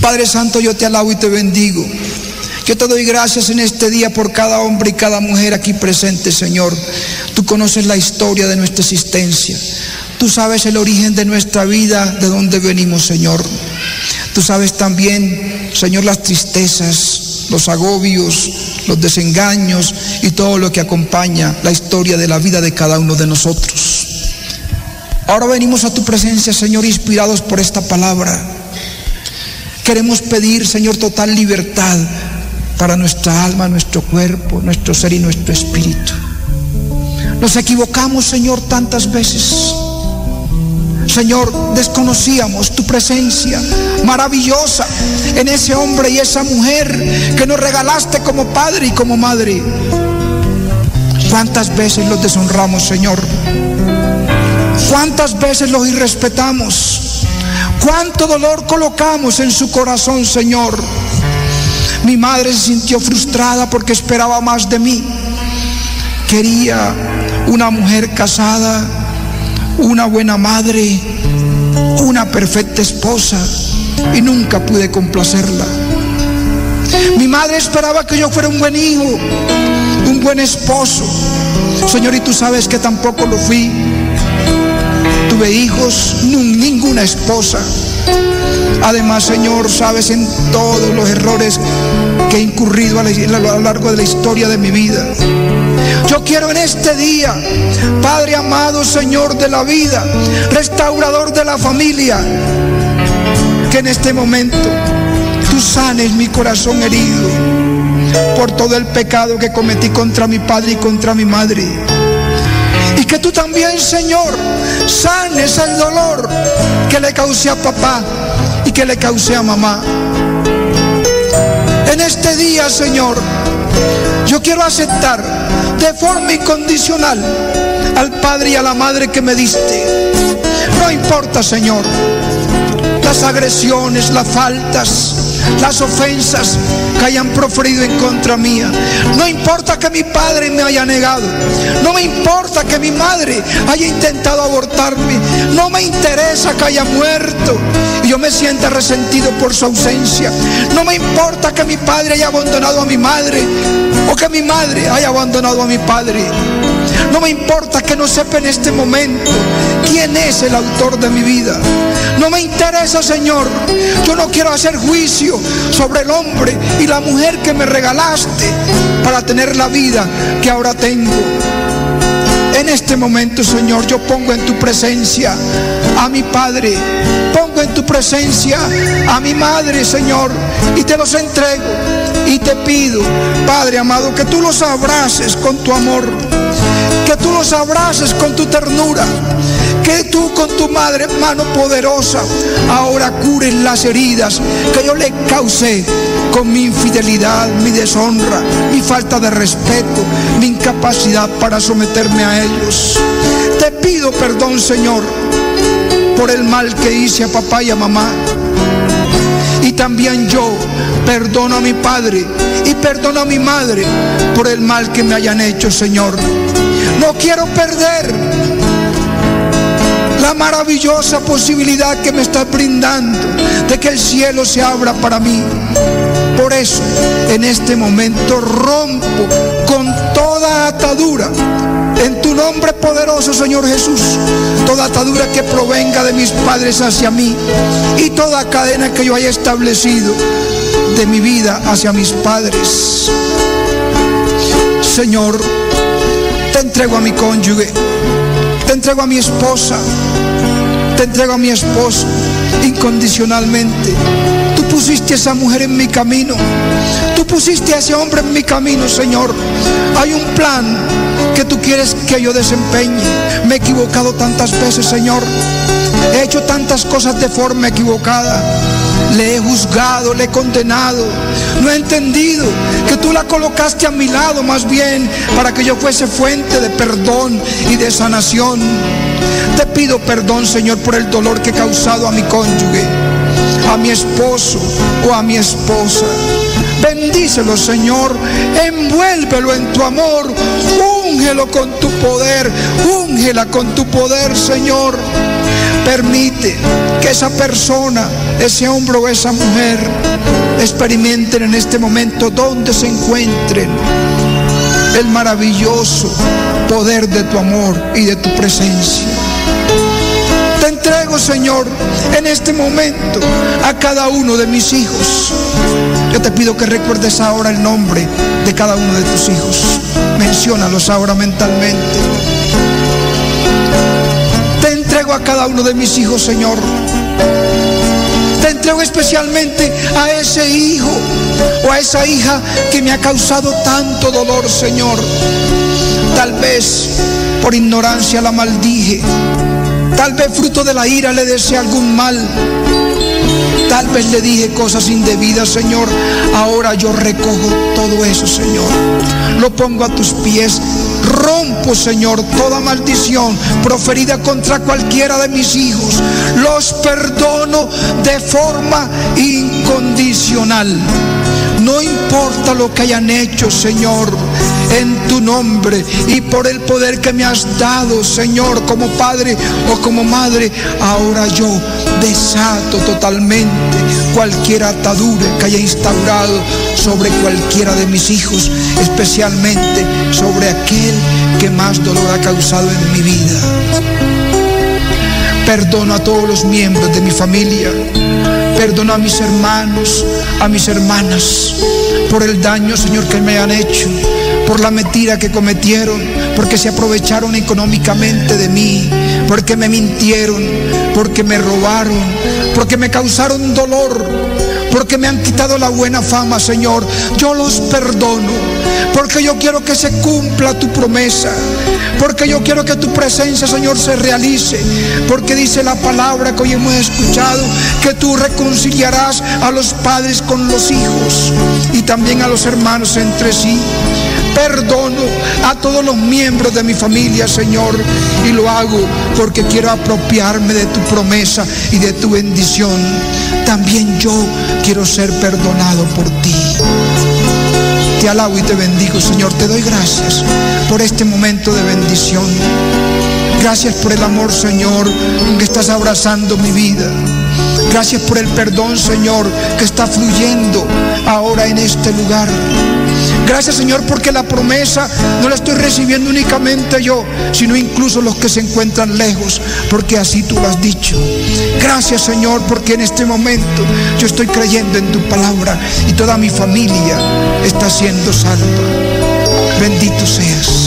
Padre Santo, yo te alabo y te bendigo. Yo te doy gracias en este día por cada hombre y cada mujer aquí presente, Señor. Tú conoces la historia de nuestra existencia. Tú sabes el origen de nuestra vida, de dónde venimos, Señor. Tú sabes también, Señor, las tristezas, los agobios, los desengaños y todo lo que acompaña la historia de la vida de cada uno de nosotros. Ahora venimos a tu presencia, Señor, inspirados por esta palabra. Queremos pedir, Señor, total libertad para nuestra alma, nuestro cuerpo, nuestro ser y nuestro espíritu. Nos equivocamos, Señor, tantas veces. Señor, desconocíamos tu presencia maravillosa en ese hombre y esa mujer que nos regalaste como padre y como madre. ¿Cuántas veces los deshonramos, Señor? ¿Cuántas veces los irrespetamos? ¿Cuánto dolor colocamos en su corazón, Señor? Mi madre se sintió frustrada porque esperaba más de mí. Quería una mujer casada, una buena madre, una perfecta esposa y nunca pude complacerla. Mi madre esperaba que yo fuera un buen hijo, un buen esposo. Señor, y tú sabes que tampoco lo fui. Tuve hijos, ninguna esposa. Además, Señor, sabes en todos los errores que he incurrido a lo largo de la historia de mi vida. Yo quiero en este día, Padre amado, Señor de la vida, restaurador de la familia, que en este momento tú sanes mi corazón herido por todo el pecado que cometí contra mi padre y contra mi madre. Que tú también, Señor, sanes el dolor que le causé a papá y que le causé a mamá. En este día, Señor, yo quiero aceptar de forma incondicional al Padre y a la Madre que me diste. No importa, Señor, las agresiones, las faltas, las ofensas que hayan proferido en contra mía. No importa que mi padre me haya negado. No me importa que mi madre haya intentado abortarme. No me interesa que haya muerto y yo me sienta resentido por su ausencia. No me importa que mi padre haya abandonado a mi madre o que mi madre haya abandonado a mi padre. No me importa que no sepa en este momento quién es el autor de mi vida. No me interesa, Señor. Yo no quiero hacer juicio sobre el hombre y la mujer que me regalaste para tener la vida que ahora tengo. En este momento, Señor, yo pongo en tu presencia a mi Padre, pongo en tu presencia a mi Madre, Señor, y te los entrego. Y te pido, Padre amado, que tú los abraces con tu amor, que tú los abraces con tu ternura, que tú con tu madre, mano poderosa, ahora cures las heridas que yo le causé con mi infidelidad, mi deshonra, mi falta de respeto, mi incapacidad para someterme a ellos. Te pido perdón, Señor, por el mal que hice a papá y a mamá. Y también yo perdono a mi padre y perdono a mi madre por el mal que me hayan hecho, Señor. No quiero perder la maravillosa posibilidad que me estás brindando de que el cielo se abra para mí. Por eso, en este momento rompo con toda atadura en tu nombre poderoso, Señor Jesús, toda atadura que provenga de mis padres hacia mí y toda cadena que yo haya establecido de mi vida hacia mis padres. Señor, te entrego a mi cónyuge, entrego a mi esposa, te entrego a mi esposo incondicionalmente. Tú pusiste a esa mujer en mi camino, tú pusiste a ese hombre en mi camino, Señor. Hay un plan que tú quieres que yo desempeñe. Me he equivocado tantas veces, Señor. He hecho tantas cosas de forma equivocada. Le he juzgado, le he condenado. No he entendido que tú la colocaste a mi lado más bien para que yo fuese fuente de perdón y de sanación. Te pido perdón, Señor, por el dolor que he causado a mi cónyuge, a mi esposo o a mi esposa. Bendícelo, Señor. Envuélvelo en tu amor. Úngelo con tu poder. Úngela con tu poder, Señor. Permite que esa persona, ese hombre o esa mujer experimenten en este momento donde se encuentren el maravilloso poder de tu amor y de tu presencia. Te entrego, Señor, en este momento a cada uno de mis hijos. Yo te pido que recuerdes ahora el nombre de cada uno de tus hijos. Menciónalos ahora mentalmente. A cada uno de mis hijos, Señor. Te entrego especialmente a ese hijo o a esa hija que me ha causado tanto dolor, Señor. Tal vez por ignorancia la maldije. Tal vez fruto de la ira le desee algún mal. Tal vez le dije cosas indebidas, Señor. Ahora yo recojo todo eso, Señor. Lo pongo a tus pies. Rompo, Señor, toda maldición proferida contra cualquiera de mis hijos. Los perdono de forma incondicional. No importa lo que hayan hecho, Señor en tu nombre y por el poder que me has dado, Señor, como Padre o como Madre, ahora yo desato totalmente cualquier atadura que haya instaurado sobre cualquiera de mis hijos, especialmente sobre aquel que más dolor ha causado en mi vida. Perdono a todos los miembros de mi familia. Perdono a mis hermanos, a mis hermanas, por el daño, Señor, que me han hecho por la mentira que cometieron, porque se aprovecharon económicamente de mí, porque me mintieron, porque me robaron, porque me causaron dolor, porque me han quitado la buena fama, Señor. Yo los perdono, porque yo quiero que se cumpla tu promesa, porque yo quiero que tu presencia, Señor, se realice, porque dice la palabra que hoy hemos escuchado, que tú reconciliarás a los padres con los hijos y también a los hermanos entre sí perdono a todos los miembros de mi familia, Señor, y lo hago porque quiero apropiarme de tu promesa y de tu bendición. También yo quiero ser perdonado por ti. Te alabo y te bendigo, Señor. Te doy gracias por este momento de bendición. Gracias por el amor, Señor, que estás abrazando mi vida. Gracias por el perdón, Señor, que está fluyendo ahora en este lugar. Gracias Señor porque la promesa no la estoy recibiendo únicamente yo, sino incluso los que se encuentran lejos, porque así tú lo has dicho. Gracias Señor porque en este momento yo estoy creyendo en tu palabra y toda mi familia está siendo salva. Bendito seas.